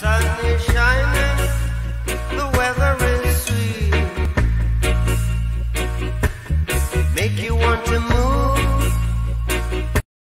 Sun is shining, the weather is sweet. Make you want to move.